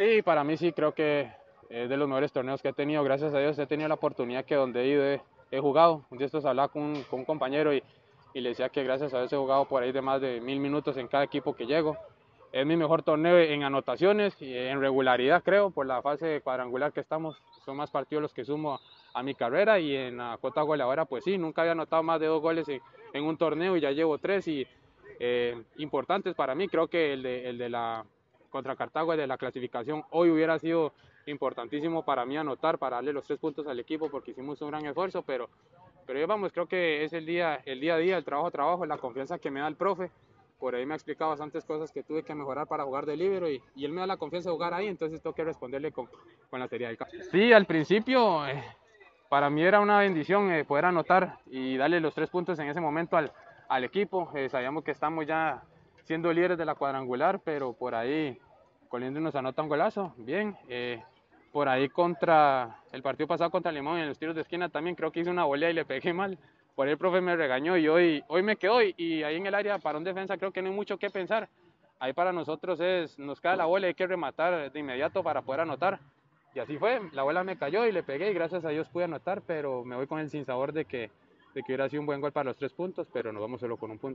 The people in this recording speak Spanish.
Sí, para mí sí, creo que es de los mejores torneos que he tenido. Gracias a Dios he tenido la oportunidad que donde he ido he, jugado. Un día estos hablaba con, con un compañero y, y, le decía que gracias a Dios he jugado por ahí de más de mil minutos en cada equipo que llego. Es mi mejor torneo en anotaciones y en regularidad, creo, por la fase cuadrangular que estamos. Son más partidos los que sumo a, mi carrera y en la cuota goleadora, pues sí, nunca había anotado más de dos goles en, en un torneo y ya llevo tres y eh, importantes para mí. Creo que el de, el de la contra Cartago, de la clasificación, hoy hubiera sido importantísimo para mí anotar, para darle los tres puntos al equipo porque hicimos un gran esfuerzo, pero, pero vamos, creo que es el día, el día a día, el trabajo a trabajo, la confianza que me da el profe. Por ahí me ha explicado bastantes cosas que tuve que mejorar para jugar de libero y, y él me da la confianza de jugar ahí, entonces tengo que responderle con, con la teoría del campo. Sí, al principio eh, para mí era una bendición eh, poder anotar y darle los tres puntos en ese momento al, al equipo. Eh, sabíamos que estamos ya siendo líderes de la cuadrangular, pero por ahí Coliendo nos anota un golazo, bien. Eh, por ahí contra el partido pasado contra Limón en los tiros de esquina también creo que hice una volea y le pegué mal. Por ahí el profe me regañó y hoy, hoy me quedo y ahí en el área para un defensa creo que no hay mucho que pensar. Ahí para nosotros es, nos cae la bola y hay que rematar de inmediato para poder anotar. Y así fue, la bola me cayó y le pegué y gracias a Dios pude anotar, pero me voy con el sinsabor de que, de que hubiera sido un buen gol para los tres puntos, pero nos vamos solo con un punto.